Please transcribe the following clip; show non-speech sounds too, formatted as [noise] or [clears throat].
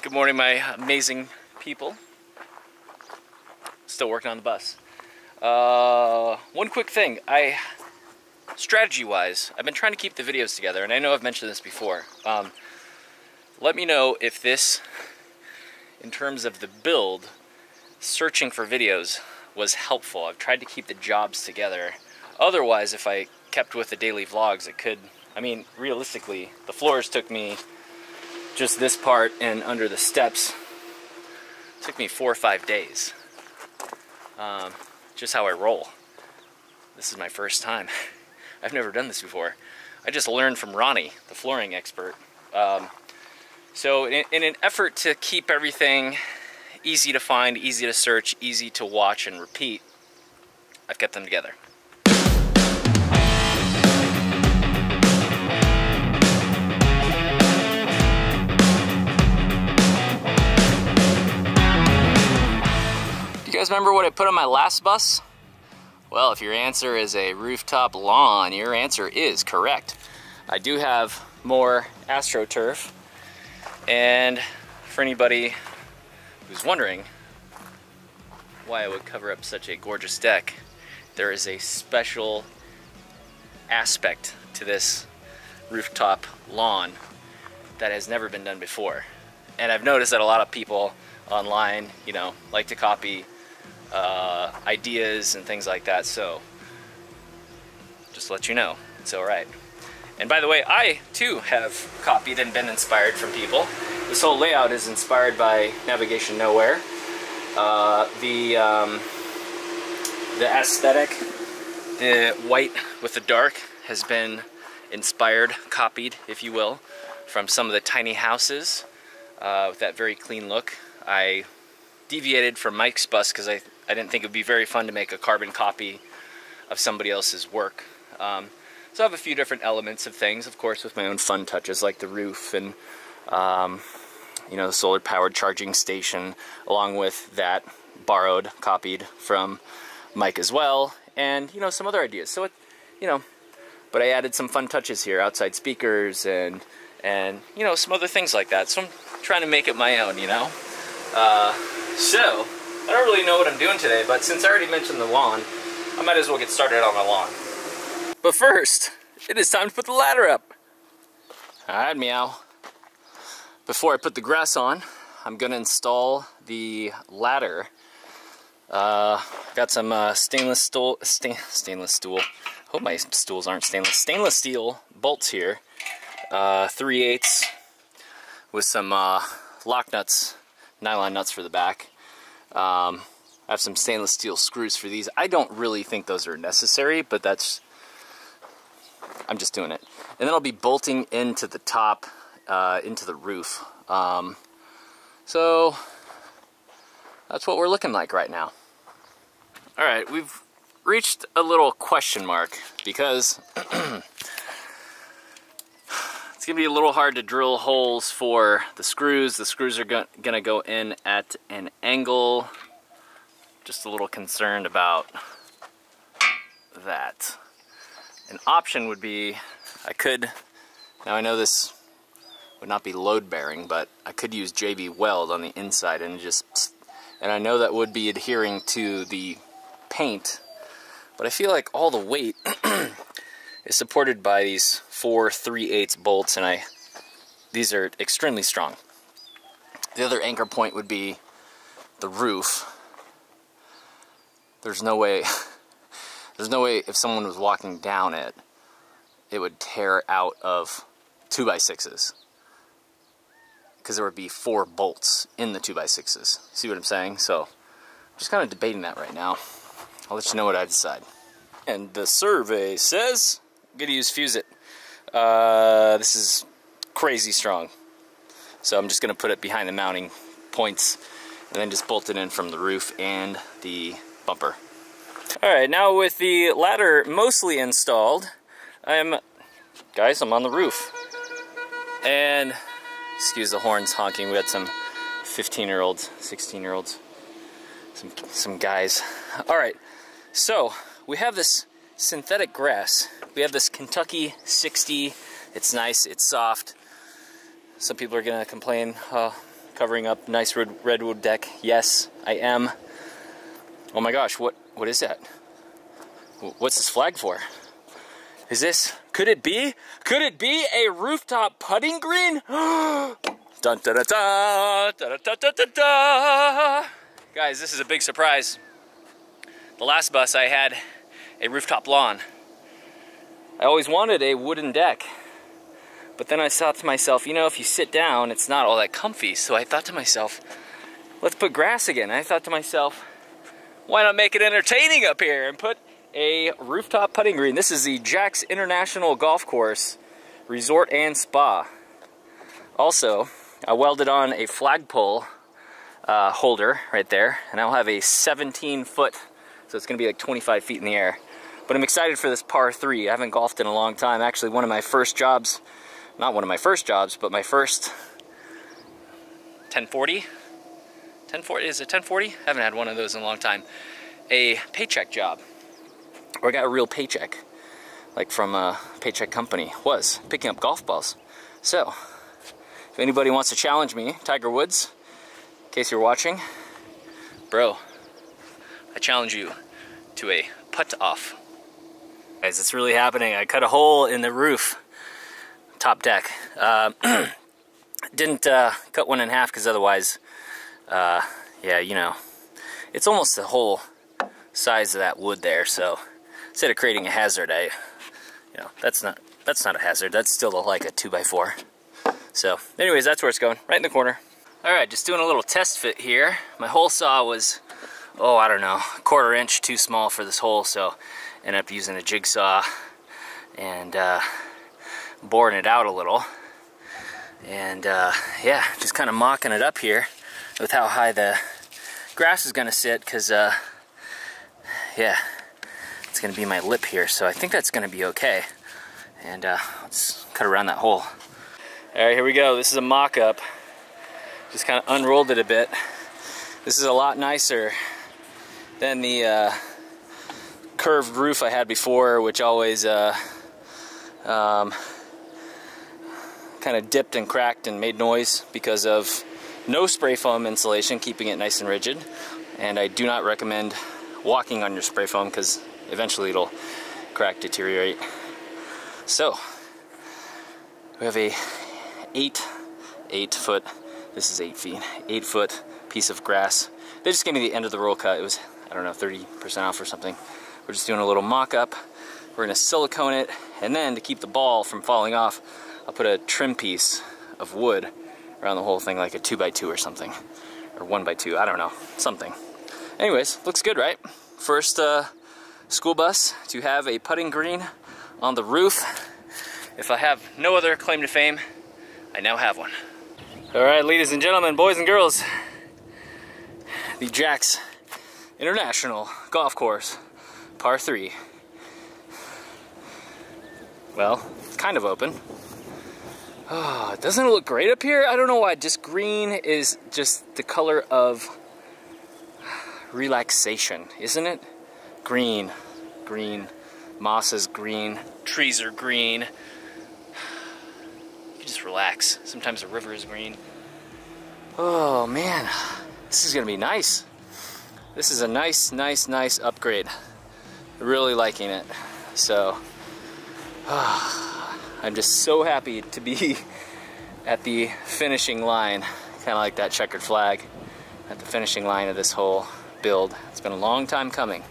Good morning, my amazing people. Still working on the bus. Uh, one quick thing. I, strategy-wise, I've been trying to keep the videos together, and I know I've mentioned this before. Um, let me know if this, in terms of the build, searching for videos was helpful. I've tried to keep the jobs together. Otherwise, if I kept with the daily vlogs, it could, I mean, realistically, the floors took me just this part and under the steps took me four or five days. Um, just how I roll. This is my first time. [laughs] I've never done this before. I just learned from Ronnie, the flooring expert. Um, so in, in an effort to keep everything easy to find, easy to search, easy to watch and repeat, I've kept them together. Guys remember what I put on my last bus? Well, if your answer is a rooftop lawn, your answer is correct. I do have more AstroTurf. And for anybody who's wondering why I would cover up such a gorgeous deck, there is a special aspect to this rooftop lawn that has never been done before. And I've noticed that a lot of people online, you know, like to copy uh, ideas and things like that. So just let you know, it's all right. And by the way, I too have copied and been inspired from people. This whole layout is inspired by Navigation Nowhere. Uh, the um, the aesthetic, the white with the dark, has been inspired, copied, if you will, from some of the tiny houses uh, with that very clean look. I deviated from Mike's bus because I I didn't think it would be very fun to make a carbon copy of somebody else's work. Um, so I have a few different elements of things, of course, with my own fun touches like the roof and, um, you know, the solar powered charging station, along with that borrowed, copied from Mike as well, and, you know, some other ideas. So, it, you know, but I added some fun touches here, outside speakers and, and, you know, some other things like that. So I'm trying to make it my own, you know. Uh, so, I don't really know what I'm doing today, but since I already mentioned the lawn, I might as well get started on my lawn. But first, it is time to put the ladder up. Alright, meow. Before I put the grass on, I'm gonna install the ladder. Uh, got some uh, stainless steel, stain, stainless steel. Hope my stools aren't stainless. Stainless steel bolts here, uh, 3 eighths with some uh, lock nuts, nylon nuts for the back. Um, I have some stainless steel screws for these. I don't really think those are necessary, but that's, I'm just doing it. And then I'll be bolting into the top, uh, into the roof. Um, so, that's what we're looking like right now. All right, we've reached a little question mark because [clears throat] gonna be a little hard to drill holes for the screws. The screws are go gonna go in at an angle. Just a little concerned about that. An option would be, I could, now I know this would not be load bearing, but I could use JB Weld on the inside and just, and I know that would be adhering to the paint, but I feel like all the weight [clears throat] is supported by these four 3 8 bolts and I these are extremely strong. The other anchor point would be the roof. There's no way [laughs] there's no way if someone was walking down it it would tear out of 2 by 6s because there would be four bolts in the 2 by 6s See what I'm saying? So I'm just kind of debating that right now. I'll let you know what I decide. And the survey says gonna use Fuze It. Uh, this is crazy strong. So I'm just gonna put it behind the mounting points and then just bolt it in from the roof and the bumper. All right, now with the ladder mostly installed, I'm, guys, I'm on the roof. And, excuse the horns honking, we had some 15 year olds, 16 year olds, some, some guys. All right, so we have this synthetic grass. We have this Kentucky 60. It's nice, it's soft. Some people are gonna complain, oh, covering up nice red, redwood deck. Yes, I am. Oh my gosh, what what is that? What's this flag for? Is this, could it be? Could it be a rooftop putting green? [gasps] dun da da da, da da da da da Guys, this is a big surprise. The last bus I had a rooftop lawn. I always wanted a wooden deck. But then I thought to myself, you know, if you sit down, it's not all that comfy. So I thought to myself, let's put grass again. I thought to myself, why not make it entertaining up here and put a rooftop putting green. This is the Jax International Golf Course Resort and Spa. Also, I welded on a flagpole uh, holder right there, and I'll have a 17 foot, so it's gonna be like 25 feet in the air. But I'm excited for this par three. I haven't golfed in a long time. Actually, one of my first jobs not one of my first jobs, but my first 1040. 1040 is it 1040? I haven't had one of those in a long time. A paycheck job, or I got a real paycheck, like from a paycheck company. Was picking up golf balls. So, if anybody wants to challenge me, Tiger Woods, in case you're watching, bro, I challenge you to a putt off. Guys, it's really happening. I cut a hole in the roof top deck. Uh, [clears throat] didn't uh, cut one in half because otherwise, uh, yeah, you know, it's almost the whole size of that wood there. So instead of creating a hazard, I, you know, that's not that's not a hazard. That's still like a two by four. So, anyways, that's where it's going, right in the corner. All right, just doing a little test fit here. My hole saw was, oh, I don't know, quarter inch too small for this hole, so ended up using a jigsaw and uh, boring it out a little. And uh, yeah, just kind of mocking it up here with how high the grass is gonna sit because uh, yeah, it's gonna be my lip here. So I think that's gonna be okay. And uh, let's cut around that hole. All right, here we go. This is a mock-up. Just kind of unrolled it a bit. This is a lot nicer than the uh, curved roof I had before, which always uh, um, kind of dipped and cracked and made noise because of no spray foam insulation, keeping it nice and rigid. And I do not recommend walking on your spray foam because eventually it'll crack, deteriorate. So, we have a eight, eight foot, this is eight feet, eight foot piece of grass. They just gave me the end of the roll cut. It was, I don't know, 30% off or something. We're just doing a little mock-up. We're gonna silicone it, and then to keep the ball from falling off, I'll put a trim piece of wood around the whole thing, like a 2x2 or something. Or 1x2, I don't know, something. Anyways, looks good, right? First uh, school bus to have a putting green on the roof. If I have no other claim to fame, I now have one. All right, ladies and gentlemen, boys and girls, the Jax International Golf Course, par three. Well, it's kind of open. Oh, doesn't it look great up here? I don't know why, just green is just the color of relaxation, isn't it? Green, green, moss is green, trees are green. You just relax. Sometimes the river is green. Oh man, this is gonna be nice. This is a nice, nice, nice upgrade. Really liking it. So. [sighs] I'm just so happy to be [laughs] at the finishing line, kind of like that checkered flag, at the finishing line of this whole build. It's been a long time coming.